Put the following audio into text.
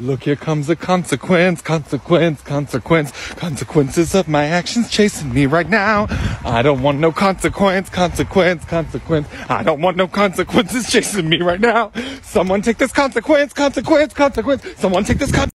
Look, here comes the consequence, consequence, consequence, consequences of my actions chasing me right now. I don't want no consequence, consequence, consequence. I don't want no consequences chasing me right now. Someone take this consequence, consequence, consequence. Someone take this consequence.